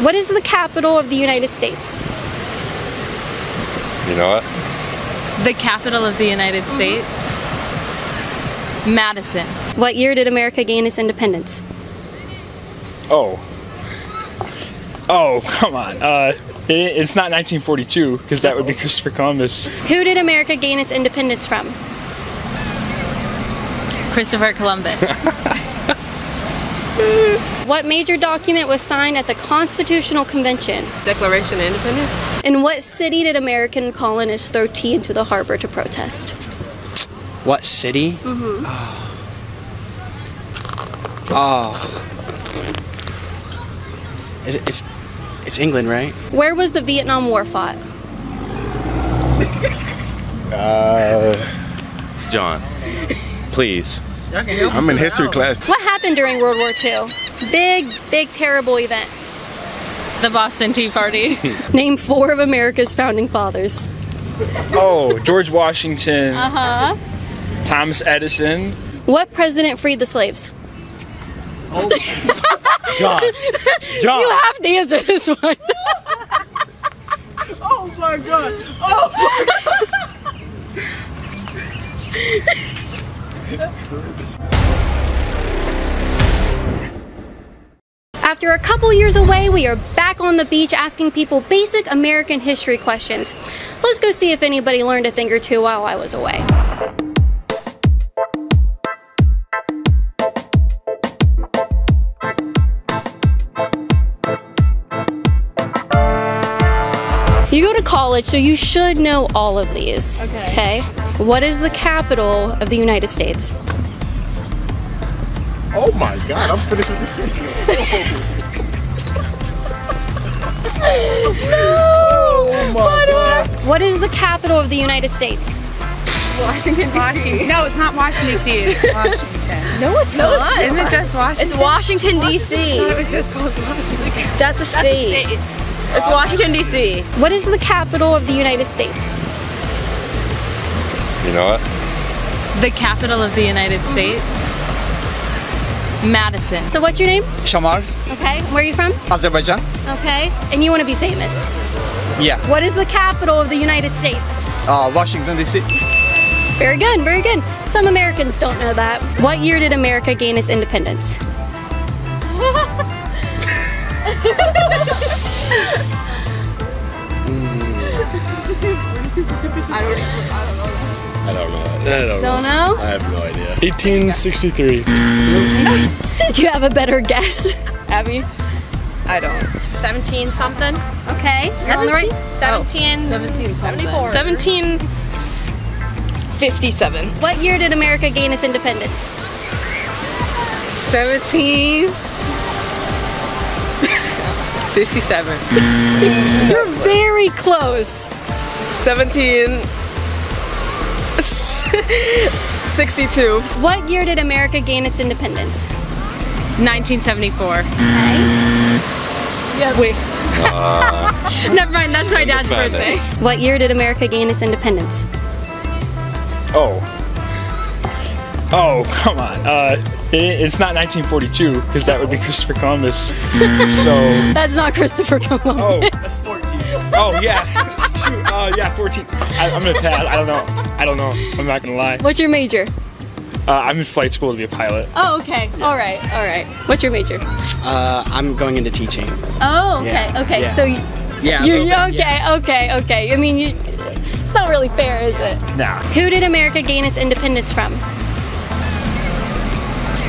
What is the capital of the United States? You know what? The capital of the United States? Madison. What year did America gain its independence? Oh. Oh, come on. Uh, it, it's not 1942 because that would be Christopher Columbus. Who did America gain its independence from? Christopher Columbus. What major document was signed at the Constitutional Convention? Declaration of Independence. In what city did American colonists throw tea into the harbor to protest? What city? Mm-hmm. Oh. It, it's it's England, right? Where was the Vietnam War fought? uh, John, please. I'm in history class. What happened during World War II? Big, big, terrible event. the Boston Tea Party. Name four of America's founding fathers. Oh, George Washington, Uh huh. Thomas Edison. What president freed the slaves? Oh. John. John. You have to answer this one. After a couple years away, we are back on the beach asking people basic American history questions. Let's go see if anybody learned a thing or two while I was away. You go to college, so you should know all of these. Okay. Okay. What is the capital of the United States? Oh my god, I'm finished with the video. oh my god. What is the capital of the United States? Washington, D.C. No, it's not Washington D.C. It's Washington. no, it's not. Isn't it just Washington? It's Washington, D.C. It's just called Washington. That's a state. It's Washington, D.C. What is the capital of the United States? You know what? The capital of the United States? Madison. So what's your name? Shamar, Okay. Where are you from? Azerbaijan. Okay. And you want to be famous. Yeah. What is the capital of the United States? Uh, Washington D.C. Very good, very good. Some Americans don't know that. What year did America gain its independence? I don't know. I don't Don't know? I have no idea. 1863. Do you have a better guess? Abby? I don't. 17 something? Okay. You're on the right. 17. 17 74. 1757. What year did America gain its independence? 17. 67. You're very close. 17. 62. What year did America gain its independence? 1974. Wait. Never mind, that's my dad's birthday. What year did America gain its independence? Oh. Oh, come on. Uh, it, it's not 1942 because that would be Christopher Columbus. so. That's not Christopher Columbus. Oh. Oh yeah. Shoot. Oh yeah, 14. I, I'm gonna pass. I don't know. I don't know. I'm not gonna lie. What's your major? Uh, I'm in flight school to be a pilot. Oh, okay. All right. All right. What's your major? Uh, I'm going into teaching. Oh, okay. Yeah, Okay. yeah. So you, Yeah. a you're little okay. bit, yeah. Okay. Okay. I mean, you. It's not really fair, is it? Nah. Who did America gain its independence from?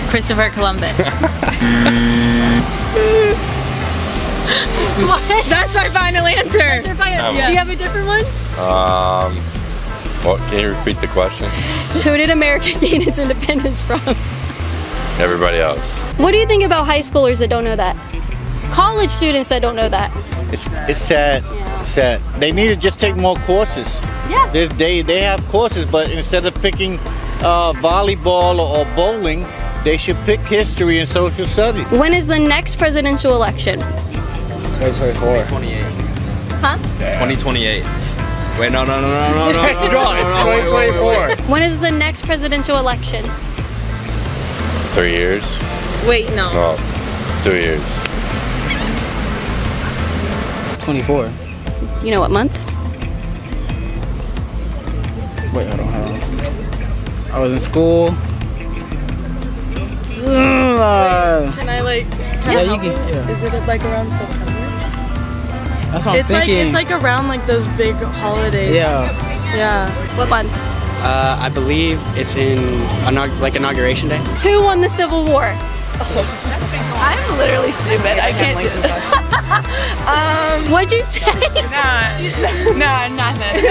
Christopher Columbus. What? That's my final answer. Do you have a different one? Um, what? Can you repeat the question? Who did America gain its independence from? Everybody else. What do you think about high schoolers that don't know that? College students that don't know that? It's, it's sad. Sad. They need to just take more courses. Yeah. There's, they they have courses, but instead of picking uh, volleyball or, or bowling, they should pick history and social studies. When is the next presidential election? 2024. 2028. Huh? 2028. Wait, no, no, no, no, no, no. no, no, it's 2024. When is the next presidential election? Three years. Wait, no. No, three years. 24. You know what month? Wait, I don't have. I was in school. Can I like? Can yeah, I you can. Yeah. Is it like around September? That's what I'm it's like it's like around like those big holidays. yeah. Yeah. What month? Uh, I believe it's in like inauguration day. Who won the Civil War? I'm literally stupid. I can't do it. um, What'd you say? nah, nah, nothing.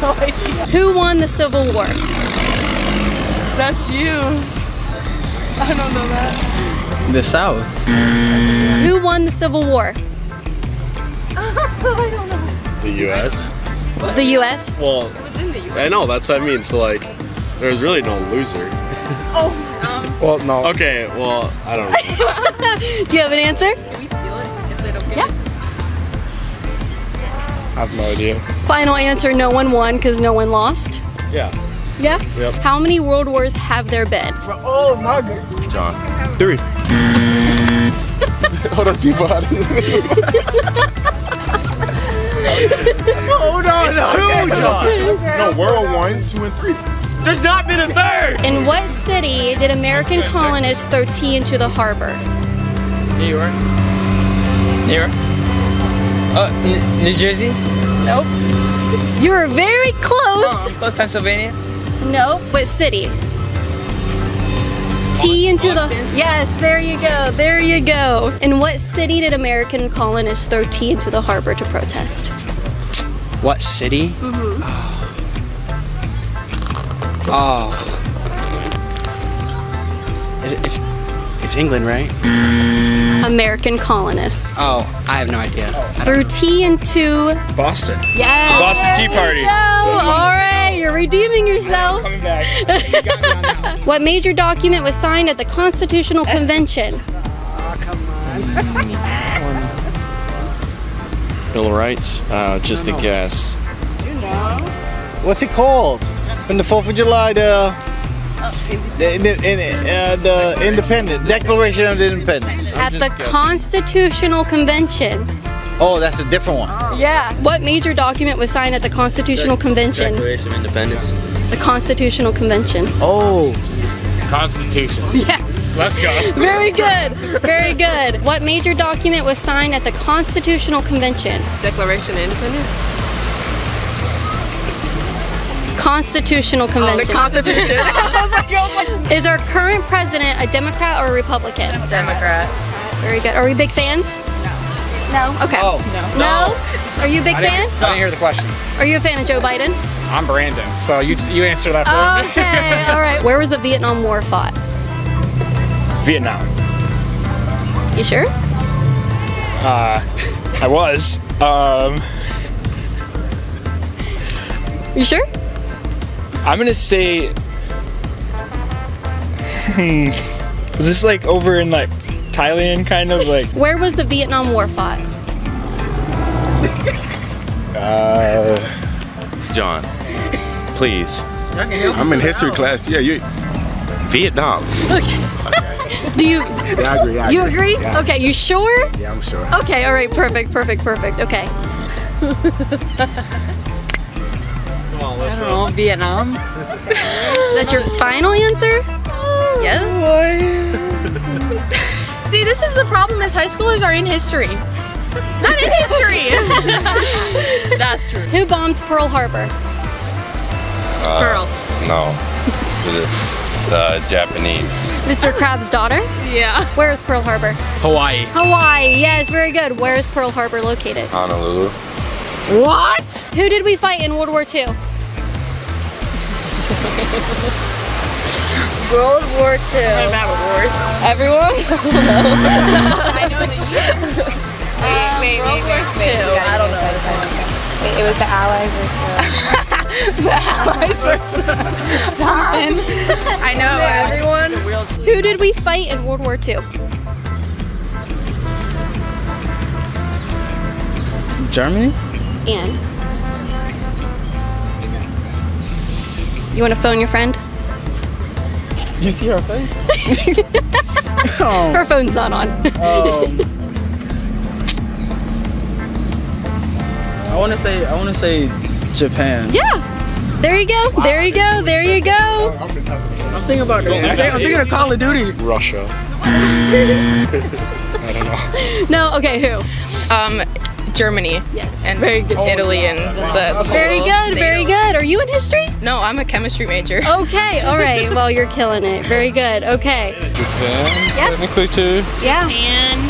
no idea. Who won the Civil War? That's you. I don't know that. The South. Who won the Civil War? The U.S. The U.S. Well, I know that's what I mean. So like, there's really no loser. Oh well, no. Okay, well, I don't know. Do you have an answer? Can we steal it? Is it okay? Yeah. I have no idea. Final answer: No one won because no one lost. Yeah. Yeah. Yep. How many world wars have there been? Oh my God. John. Three. Hold on, people. Hold on, two, no, World One, Two, and Three. There's not been a third. In what city did American colonists throw tea into the harbor? New York. New York. Uh, N- New Jersey. Nope. You were very close. Close Pennsylvania. No. What city? Tea into the. Yes, there you go. There you go. In what city did American colonists throw tea into the harbor to protest? What city? Mm-hmm. Oh. It- It's it's England, right? American colonists Oh, I have no idea. threw tea into. Boston. Yeah. Boston Tea there Party. you go. All right, you're redeeming yourself. Coming back. What major document was signed at the Constitutional Convention? Bill of Rights. Uh, just a guess. What's it called? When the Fourth of July, the the, the, uh, the Independence Declaration of Independence. At the Constitutional Convention. Oh, that's a different one. Yeah. What major document was signed at the Constitutional Convention? Declaration of Independence. The Constitutional Convention. Oh, Constitution. Yes. Let's go. Very good. Very good. What major document was signed at the Constitutional Convention? Declaration of Independence. Constitutional Convention. The Convention. Constitution. Is our current president a Democrat or a Republican? Democrat. Very good. Are we big fans? No. Okay. Oh. No. Are you a big fan? I didn't hear the question. Are you a fan of Joe Biden? I'm Brandon, so you you answer that for me. Okay. All right. Where was the Vietnam War fought? Vietnam. You sure? Uh, I was. Um, You sure? I'm gonna say. Hmm. Was this like over in like Thailand, kind of like? Where was the Vietnam War fought? Uh, John, please. I'm in history class. Yeah, you. Vietnam. Okay. Do you Yeah, I agree. I you agree? Yeah, Okay. You sure? Yeah, I'm sure. Okay. All right. Perfect. Perfect. Perfect. Okay. I don't know. Vietnam. That's your final answer? Yeah. See, this is the problem is high schoolers are in history. Not in history. That's true. Who bombed Pearl Harbor? Uh, Pearl. No. The, the Japanese. Mr. Krabs' daughter? Yeah. Where is Pearl Harbor? Hawaii. Hawaii. Yes, very good. Where is Pearl Harbor located? Honolulu. What? Who did we fight in World War II? World War II. I'm bad with wars. Everyone? I know that you. Wait, wait, wait, wait, wait. Two. You I don't know. it was. Wait, it was the Allies versus the Allies versus something. I know. Everyone? Who did we fight in World War II? Germany? And you want to phone your friend? you see her phone. oh. Her phone's not on. um, I want to say I want to say Japan. Yeah. There you go. Wow. There you go. There you go. I'm thinking about yeah, I'm, thinking, I'm thinking of Call of Duty. Russia. I don't know. No. Okay. Who? Um, Germany. Yes. And Very good. Italy and the. Very good. Very good. Are you in history? No, I'm a chemistry major. Okay. All right. Well, you're killing it. Very good. Okay. Japan. Yep. Technically too. Yeah. And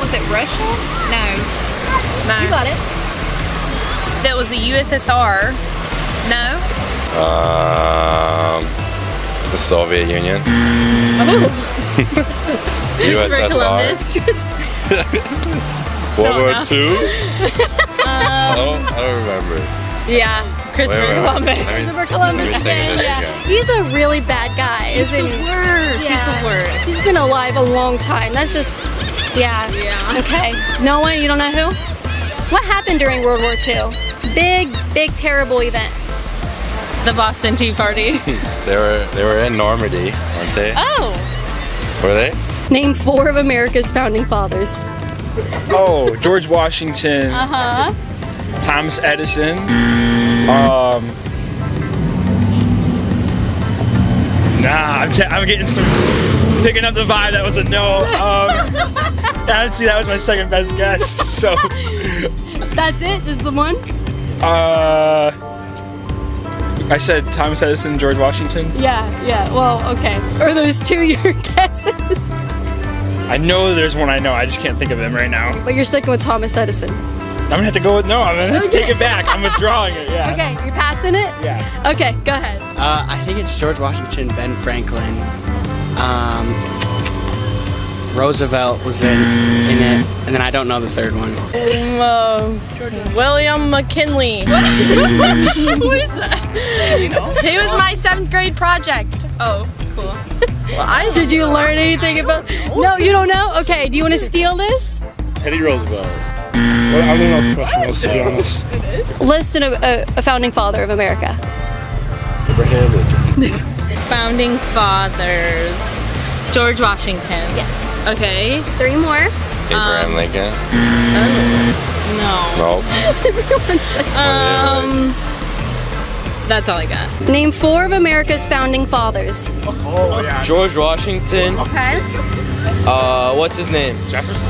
was it Russia? No. No. You got it. That was the USSR. No. Um, the Soviet Union. Christopher USSR. Columbus. World War know. Two. oh, I don't remember. Yeah, Christopher Wait, wait, wait. Columbus. Christopher Columbus Let me think again. of this Yeah. He's a really bad guy, isn't he? Worst. He's Yeah. the worst. He's been alive a long time. That's just, yeah. Yeah. Okay. No one? You don't know who? What happened during World War II? Big, big, terrible event. The Boston Tea Party. They were they were in Normandy, weren't they? Oh. Were they? Name four of America's founding fathers. Oh, George Washington, Uh huh. Thomas Edison. Um. Nah, I'm, I'm getting some. Picking up the vibe. That was a no. Um, honestly, that was my second best guess. So, That's it? Just the one? uh, I said Thomas Edison, George Washington. Yeah, yeah. Well, okay. Are those two your guesses? I know there's one I know. I just can't think of him right now. But you're sticking with Thomas Edison. I'm gonna have to go with no. I'm gonna have to take it back. I'm withdrawing it. Yeah. Okay, you're passing it? Yeah. Okay, go ahead. Uh, I think it's George Washington, Ben Franklin, um, Roosevelt was in in it, and then I don't know the third one. Um, uh, William McKinley. Who is that? You know? He was my seventh grade project. Oh, cool. Did you learn anything about? No, you don't know. Okay, do you want to steal this? Teddy Roosevelt. Well, I don't know what the question was, to be honest. List a, a, a founding father of America. Abraham Lincoln. Founding fathers. George Washington. Yes. Okay. Three more. Abraham Lincoln. No. Nope. Um. That's all I got. Name four of America's founding fathers. Oh, yeah. George Washington. Okay. Uh, what's his name? Jefferson.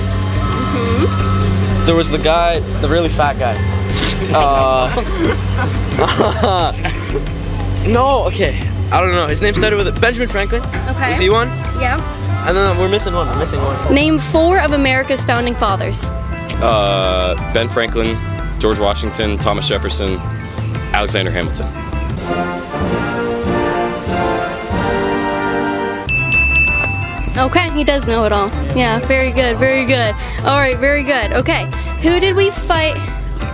There was the guy, the really fat guy. Uh, no, okay. I don't know. His name started with it. Benjamin Franklin. Okay. Was he one? Yeah. And then we're missing one. We're missing one. Name four of America's founding fathers. Uh, ben Franklin, George Washington, Thomas Jefferson, Alexander Hamilton. Okay, he does know it all. Yeah, very good, very good. All right, very good. Okay, who did we fight?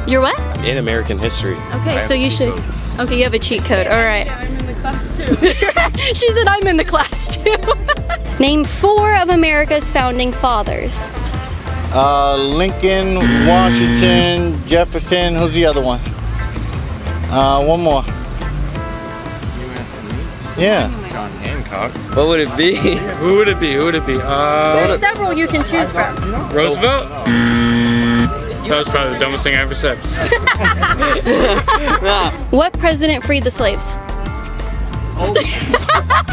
You're what? In American history. Okay, so you should. code. Okay, you have a cheat code. All right. Yeah, I'm in the class too. she said I'm in the class too. Name four of America's founding fathers. Uh, Lincoln, Washington, Jefferson. Who's the other one? Uh, one more. Yeah. John Hancock. What would it be? Who would it be? Who would it be? Uh, There's several you can choose from. Roosevelt. That was probably the dumbest thing I ever said. What president freed the slaves?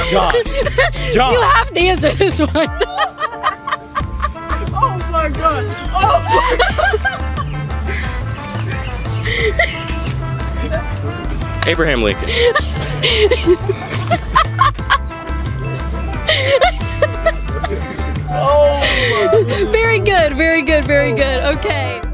John. John. You have to answer this one. oh my god. Oh. Abraham Lincoln. oh very good, very good, very oh. good. Okay.